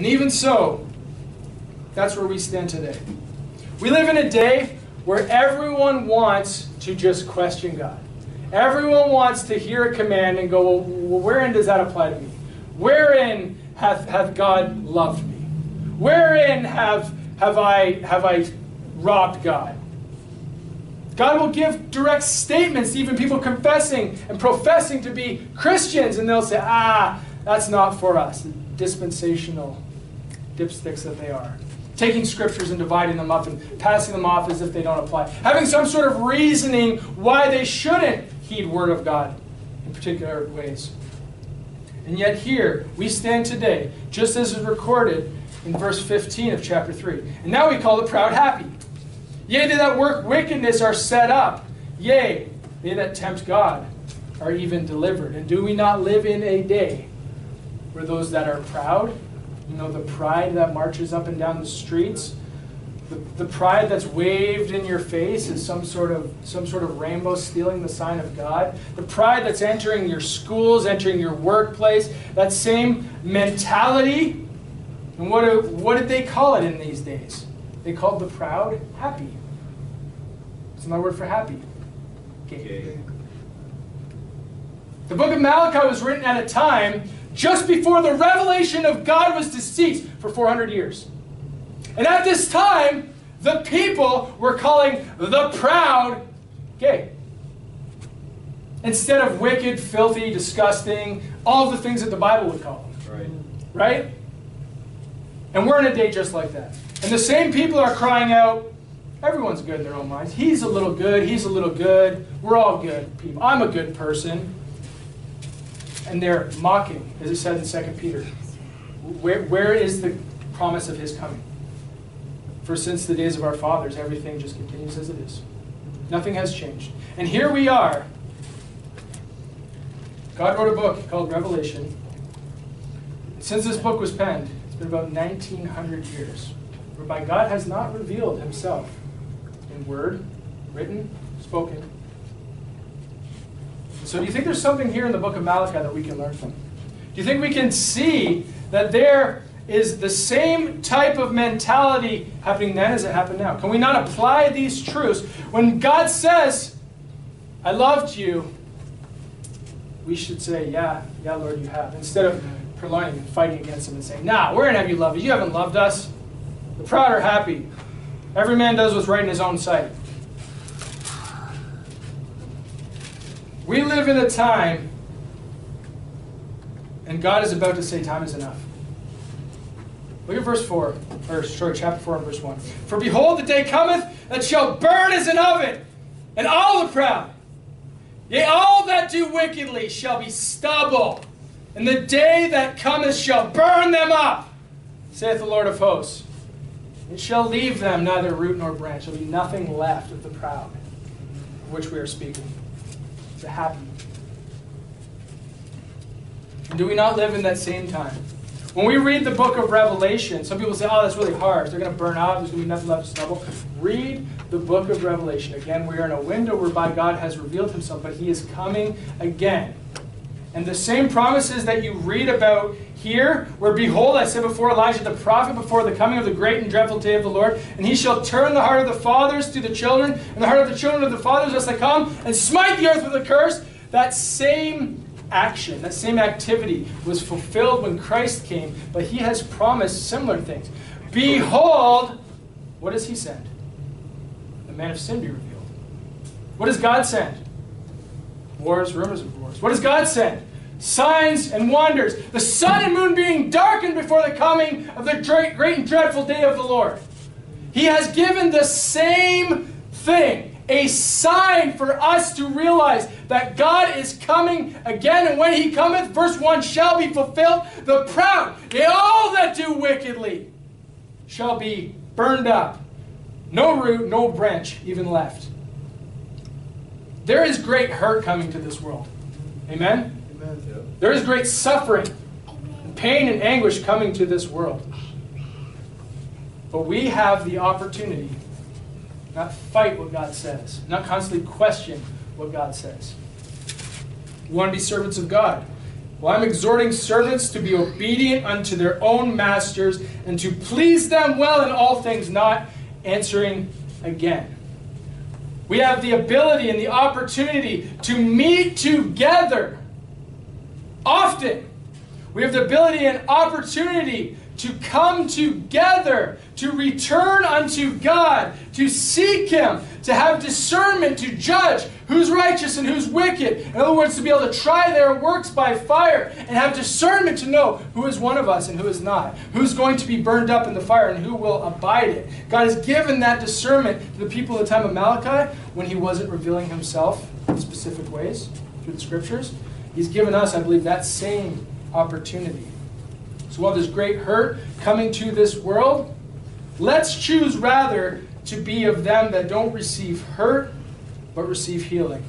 And even so, that's where we stand today. We live in a day where everyone wants to just question God. Everyone wants to hear a command and go, well, wherein does that apply to me? Wherein hath, hath God loved me? Wherein have, have, I, have I robbed God? God will give direct statements to even people confessing and professing to be Christians, and they'll say, ah, that's not for us. Dispensational dipsticks that they are. Taking scriptures and dividing them up and passing them off as if they don't apply. Having some sort of reasoning why they shouldn't heed Word of God in particular ways. And yet, here we stand today, just as is recorded in verse 15 of chapter 3. And now we call the proud happy. Yea, they that work wickedness are set up. Yea, they that tempt God are even delivered. And do we not live in a day where those that are proud, you know, the pride that marches up and down the streets, the, the pride that's waved in your face is some sort of some sort of rainbow stealing the sign of God. The pride that's entering your schools, entering your workplace, that same mentality. And what, what did they call it in these days? They called the proud happy. It's another word for happy. Okay. The book of Malachi was written at a time just before the revelation of God was to cease for 400 years. And at this time, the people were calling the proud gay. Instead of wicked, filthy, disgusting, all the things that the Bible would call them. Right. Right? And we're in a day just like that. And the same people are crying out, everyone's good in their own minds. He's a little good, he's a little good. We're all good people. I'm a good person. And they're mocking, as it says in 2 Peter. Where, where is the promise of his coming? For since the days of our fathers, everything just continues as it is. Nothing has changed. And here we are. God wrote a book called Revelation. Since this book was penned, it's been about 1900 years, whereby God has not revealed himself in word, written, spoken. So, do you think there's something here in the book of Malachi that we can learn from? Do you think we can see that there is the same type of mentality happening then as it happened now? Can we not apply these truths? When God says, I loved you, we should say, Yeah, yeah, Lord, you have. Instead of purloining and fighting against him and saying, Nah, where have you loved us? You haven't loved us. The proud are happy. Every man does what's right in his own sight. We live in a time, and God is about to say, Time is enough. Look at verse 4, or sorry, chapter 4 and verse 1. For behold, the day cometh that shall burn as an oven, and all the proud, yea, all that do wickedly shall be stubble, and the day that cometh shall burn them up, saith the Lord of hosts. It shall leave them neither root nor branch. There will be nothing left of the proud, of which we are speaking. The happen. And do we not live in that same time? When we read the book of Revelation, some people say, oh, that's really harsh. They're going to burn out. There's going to be nothing left to stubble. Read the book of Revelation. Again, we are in a window whereby God has revealed himself, but he is coming again. And the same promises that you read about here, where behold, I said before Elijah the prophet before the coming of the great and dreadful day of the Lord, and he shall turn the heart of the fathers to the children, and the heart of the children of the fathers as they come and smite the earth with a curse. That same action, that same activity was fulfilled when Christ came, but he has promised similar things. Behold, what does he send? The man of sin be revealed. What does God send? Wars, rumors of wars. What does God send? Signs and wonders. The sun and moon being darkened before the coming of the great and dreadful day of the Lord. He has given the same thing a sign for us to realize that God is coming again, and when he cometh, verse 1 shall be fulfilled. The proud, they all that do wickedly, shall be burned up. No root, no branch even left. There is great hurt coming to this world. Amen? Amen. There is great suffering, pain, and anguish coming to this world. But we have the opportunity not fight what God says, not constantly question what God says. We want to be servants of God. Well, I'm exhorting servants to be obedient unto their own masters and to please them well in all things, not answering again. We have the ability and the opportunity to meet together often. We have the ability and opportunity to come together, to return unto God, to seek Him, to have discernment, to judge who's righteous and who's wicked. In other words, to be able to try their works by fire and have discernment to know who is one of us and who is not, who's going to be burned up in the fire and who will abide it. God has given that discernment to the people at the time of Malachi when He wasn't revealing Himself in specific ways through the Scriptures. He's given us, I believe, that same opportunity. So while there's great hurt coming to this world, let's choose rather to be of them that don't receive hurt, but receive healing.